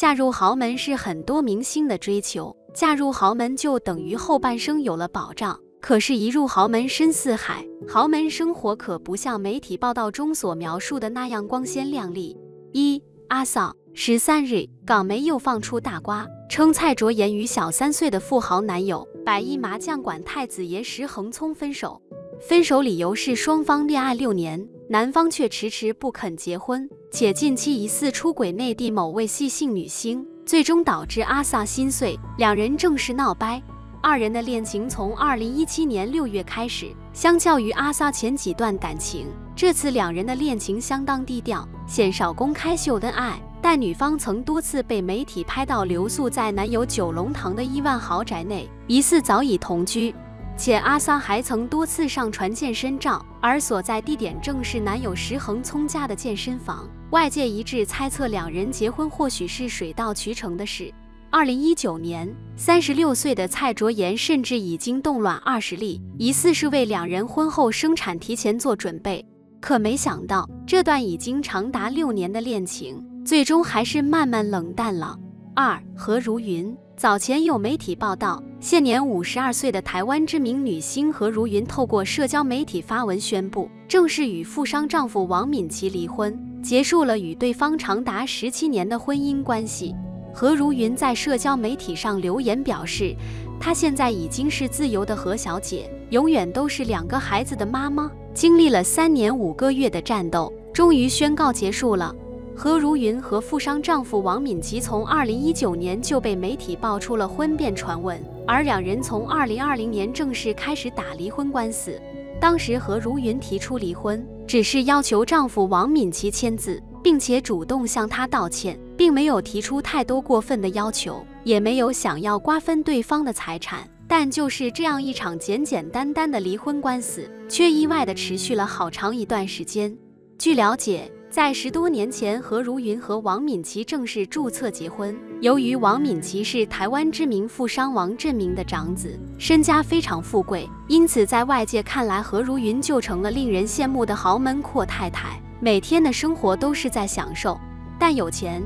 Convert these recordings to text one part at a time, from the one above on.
嫁入豪门是很多明星的追求，嫁入豪门就等于后半生有了保障。可是，一入豪门深似海，豪门生活可不像媒体报道中所描述的那样光鲜亮丽。一阿嫂十三日，港媒又放出大瓜，称蔡卓妍与小三岁的富豪男友百亿麻将馆太子爷石恒聪分手，分手理由是双方恋爱六年，男方却迟迟不肯结婚，且近期疑似出轨内地某位系姓女星，最终导致阿萨心碎，两人正式闹掰。二人的恋情从二零一七年六月开始，相较于阿萨前几段感情，这次两人的恋情相当低调，鲜少公开秀恩爱。但女方曾多次被媒体拍到留宿在男友九龙塘的亿万豪宅内，疑似早已同居。且阿桑还曾多次上传健身照，而所在地点正是男友石恒聪家的健身房。外界一致猜测，两人结婚或许是水到渠成的事。二零一九年，三十六岁的蔡卓妍甚至已经冻卵二十粒，疑似是为两人婚后生产提前做准备。可没想到，这段已经长达六年的恋情，最终还是慢慢冷淡了。二何如云，早前有媒体报道，现年五十二岁的台湾知名女星何如云，透过社交媒体发文宣布，正式与富商丈夫王敏琦离婚，结束了与对方长达十七年的婚姻关系。何如云在社交媒体上留言表示，她现在已经是自由的何小姐，永远都是两个孩子的妈妈。经历了三年五个月的战斗，终于宣告结束了。何如云和富商丈夫王敏吉从二零一九年就被媒体爆出了婚变传闻，而两人从二零二零年正式开始打离婚官司。当时何如云提出离婚，只是要求丈夫王敏琪签字。并且主动向他道歉，并没有提出太多过分的要求，也没有想要瓜分对方的财产。但就是这样一场简简单单的离婚官司，却意外的持续了好长一段时间。据了解，在十多年前，何如云和王敏琪正式注册结婚。由于王敏琪是台湾知名富商王振明的长子，身家非常富贵，因此在外界看来，何如云就成了令人羡慕的豪门阔太太。每天的生活都是在享受，但有钱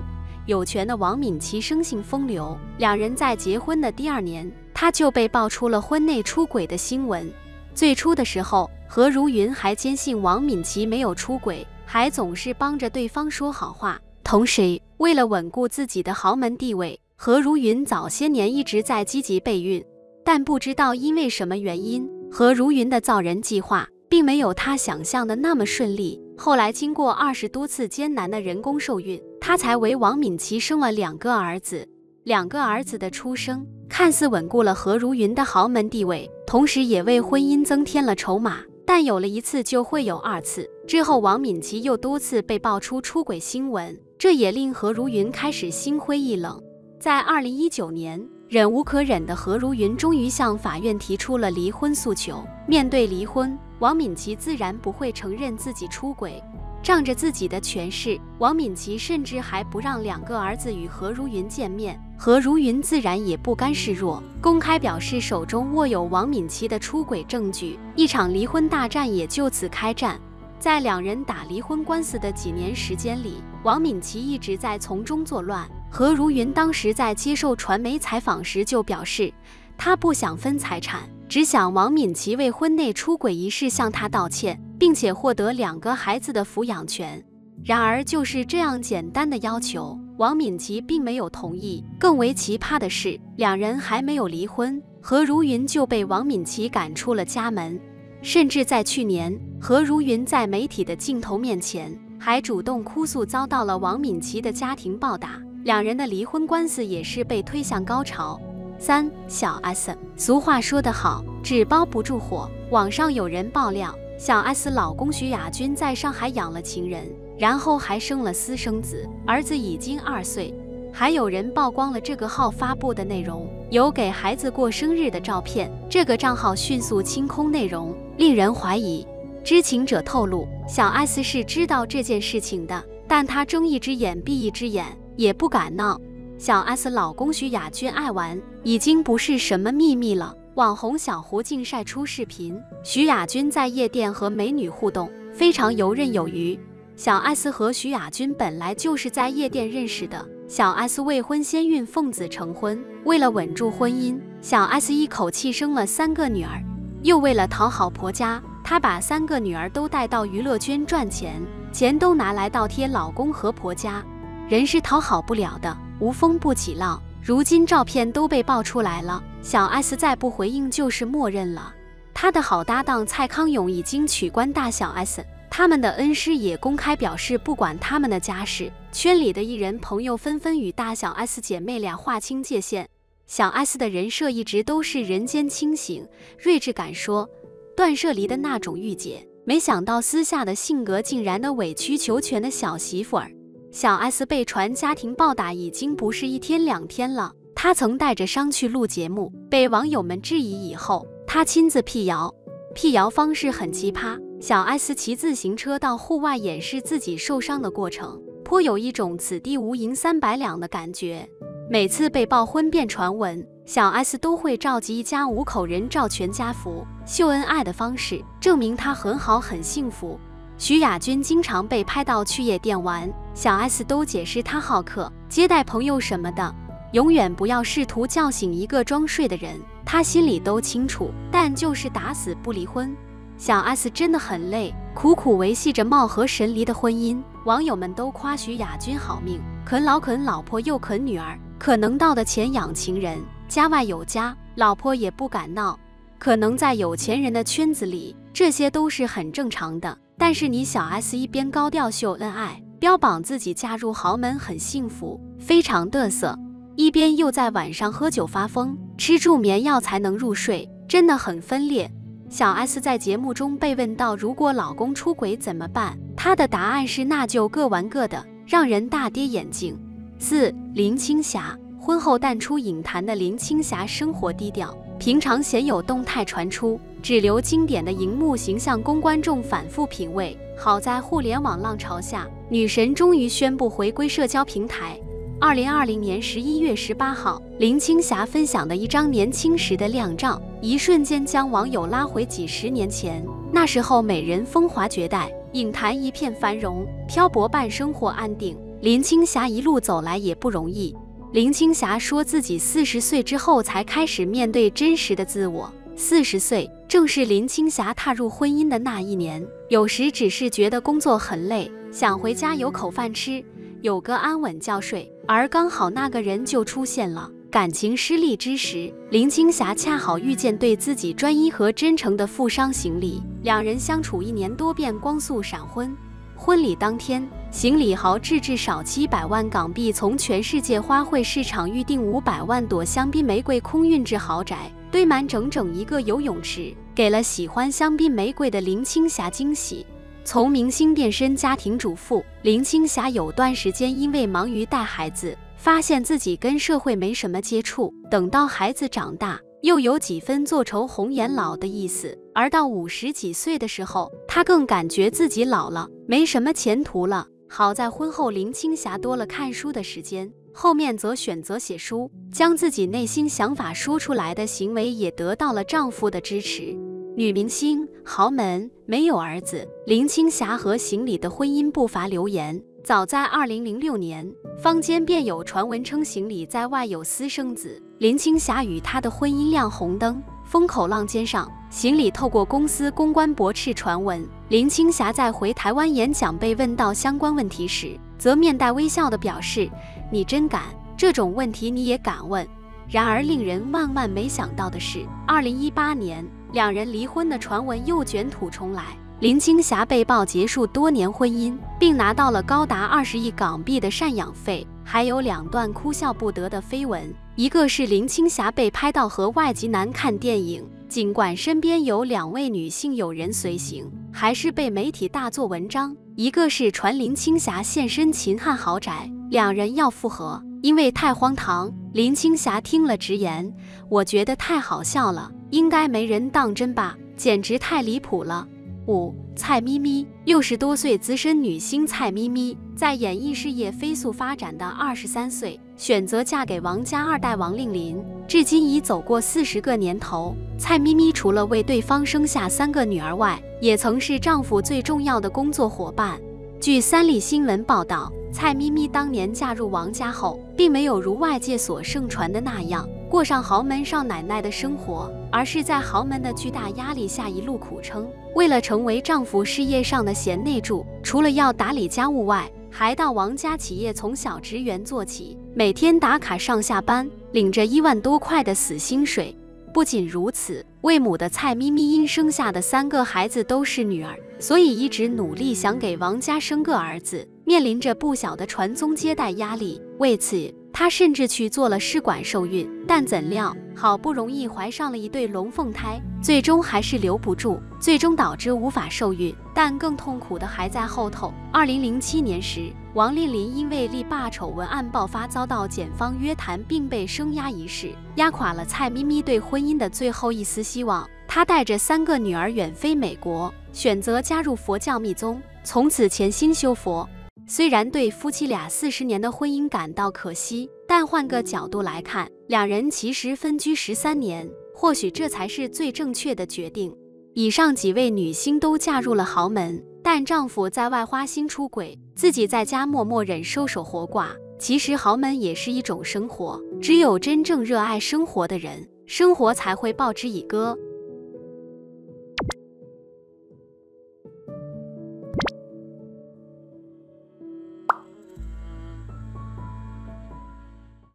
有权的王敏琪生性风流，两人在结婚的第二年，他就被爆出了婚内出轨的新闻。最初的时候，何如云还坚信王敏琪没有出轨，还总是帮着对方说好话。同时，为了稳固自己的豪门地位，何如云早些年一直在积极备孕，但不知道因为什么原因，何如云的造人计划。并没有他想象的那么顺利。后来经过二十多次艰难的人工受孕，他才为王敏琪生了两个儿子。两个儿子的出生，看似稳固了何如云的豪门地位，同时也为婚姻增添了筹码。但有了一次就会有二次，之后王敏琪又多次被爆出出轨新闻，这也令何如云开始心灰意冷。在二零一九年，忍无可忍的何如云终于向法院提出了离婚诉求。面对离婚，王敏琪自然不会承认自己出轨，仗着自己的权势，王敏琪甚至还不让两个儿子与何如云见面。何如云自然也不甘示弱，公开表示手中握有王敏琪的出轨证据，一场离婚大战也就此开战。在两人打离婚官司的几年时间里，王敏琪一直在从中作乱。何如云当时在接受传媒采访时就表示，他不想分财产。只想王敏琪为婚内出轨一事向他道歉，并且获得两个孩子的抚养权。然而，就是这样简单的要求，王敏琪并没有同意。更为奇葩的是，两人还没有离婚，何如云就被王敏琪赶出了家门。甚至在去年，何如云在媒体的镜头面前还主动哭诉遭到了王敏琪的家庭暴打，两人的离婚官司也是被推向高潮。三小 S，俗话说得好，纸包不住火。网上有人爆料，小 S 老公徐亚军在上海养了情人，然后还生了私生子，儿子已经二岁。还有人曝光了这个号发布的内容，有给孩子过生日的照片。这个账号迅速清空内容，令人怀疑。知情者透露，小 S 是知道这件事情的，但她睁一只眼闭一只眼，也不敢闹。小 S 老公徐亚军爱玩已经不是什么秘密了。网红小胡竟晒出视频，徐亚军在夜店和美女互动，非常游刃有余。小 S 和徐亚军本来就是在夜店认识的，小 S 未婚先孕奉子成婚，为了稳住婚姻，小 S 一口气生了三个女儿。又为了讨好婆家，她把三个女儿都带到娱乐圈赚钱，钱都拿来倒贴老公和婆家。人是讨好不了的，无风不起浪。如今照片都被爆出来了，小 S 再不回应就是默认了。她的好搭档蔡康永已经取关大小 S。他们的恩师也公开表示不管他们的家事，圈里的艺人朋友纷纷与大小 S 姐妹俩划清界限。小 S 的人设一直都是人间清醒、睿智，敢说断舍离的那种御姐。没想到私下的性格竟然的委曲求全的小媳妇儿。小 S 被传家庭暴打已经不是一天两天了，她曾带着伤去录节目，被网友们质疑以后，她亲自辟谣，辟谣方式很奇葩。小 S 骑自行车到户外演示自己受伤的过程，颇有一种“此地无银三百两”的感觉。每次被曝婚变传闻，小 S 都会召集一家五口人照全家福，秀恩爱的方式证明她很好很幸福。徐亚军经常被拍到去夜店玩，小 S 都解释他好客，接待朋友什么的。永远不要试图叫醒一个装睡的人，他心里都清楚，但就是打死不离婚。小 S 真的很累，苦苦维系着貌合神离的婚姻。网友们都夸徐亚军好命，啃老啃老婆又啃女儿，可能到的钱养情人，家外有家，老婆也不敢闹。可能在有钱人的圈子里，这些都是很正常的。但是你小 S 一边高调秀恩爱，标榜自己嫁入豪门很幸福，非常嘚瑟，一边又在晚上喝酒发疯，吃助眠药才能入睡，真的很分裂。小 S 在节目中被问到，如果老公出轨怎么办？她的答案是，那就各玩各的，让人大跌眼镜。四林青霞婚后淡出影坛的林青霞生活低调，平常鲜有动态传出，只留经典的荧幕形象供观众反复品味。好在互联网浪潮下，女神终于宣布回归社交平台。二零二零年十一月十八号，林青霞分享的一张年轻时的靓照，一瞬间将网友拉回几十年前。那时候美人风华绝代，影坛一片繁荣，漂泊半生活安定。林青霞一路走来也不容易。林青霞说自己四十岁之后才开始面对真实的自我。四十岁正是林青霞踏入婚姻的那一年。有时只是觉得工作很累，想回家有口饭吃。有个安稳觉睡，而刚好那个人就出现了。感情失利之时，林青霞恰好遇见对自己专一和真诚的富商行李，两人相处一年多便光速闪婚。婚礼当天，行李豪掷至少七百万港币，从全世界花卉市场预定五百万朵香槟玫瑰，空运至豪宅，堆满整整一个游泳池，给了喜欢香槟玫瑰的林青霞惊喜。从明星变身家庭主妇，林青霞有段时间因为忙于带孩子，发现自己跟社会没什么接触。等到孩子长大，又有几分做愁红颜老的意思。而到五十几岁的时候，她更感觉自己老了，没什么前途了。好在婚后林青霞多了看书的时间，后面则选择写书，将自己内心想法说出来的行为也得到了丈夫的支持。女明星豪门没有儿子，林青霞和邢李的婚姻不乏流言。早在二零零六年，坊间便有传闻称邢李在外有私生子，林青霞与他的婚姻亮红灯。风口浪尖上，邢李透过公司公关驳斥传闻。林青霞在回台湾演讲被问到相关问题时，则面带微笑的表示：“你真敢，这种问题你也敢问。”然而令人万万没想到的是，二零一八年。两人离婚的传闻又卷土重来，林青霞被曝结束多年婚姻，并拿到了高达二十亿港币的赡养费，还有两段哭笑不得的绯闻。一个是林青霞被拍到和外籍男看电影，尽管身边有两位女性友人随行，还是被媒体大做文章；一个是传林青霞现身秦汉豪宅，两人要复合，因为太荒唐。林青霞听了直言：“我觉得太好笑了。”应该没人当真吧？简直太离谱了！五蔡咪咪，六十多岁资深女星蔡咪咪，在演艺事业飞速发展的二十三岁，选择嫁给王家二代王令麟，至今已走过四十个年头。蔡咪咪除了为对方生下三个女儿外，也曾是丈夫最重要的工作伙伴。据三立新闻报道。蔡咪咪当年嫁入王家后，并没有如外界所盛传的那样过上豪门少奶奶的生活，而是在豪门的巨大压力下一路苦撑。为了成为丈夫事业上的贤内助，除了要打理家务外，还到王家企业从小职员做起，每天打卡上下班，领着一万多块的死薪水。不仅如此，为母的蔡咪咪因生下的三个孩子都是女儿，所以一直努力想给王家生个儿子，面临着不小的传宗接代压力。为此，她甚至去做了试管受孕，但怎料好不容易怀上了一对龙凤胎，最终还是留不住，最终导致无法受孕。但更痛苦的还在后头。二零零七年时，王丽玲因为立霸丑闻案爆发，遭到检方约谈，并被声压一事，压垮了蔡咪咪对婚姻的最后一丝希望。她带着三个女儿远飞美国，选择加入佛教密宗，从此潜心修佛。虽然对夫妻俩四十年的婚姻感到可惜，但换个角度来看，两人其实分居十三年，或许这才是最正确的决定。以上几位女星都嫁入了豪门，但丈夫在外花心出轨，自己在家默默忍受守活寡。其实豪门也是一种生活，只有真正热爱生活的人，生活才会报之以歌。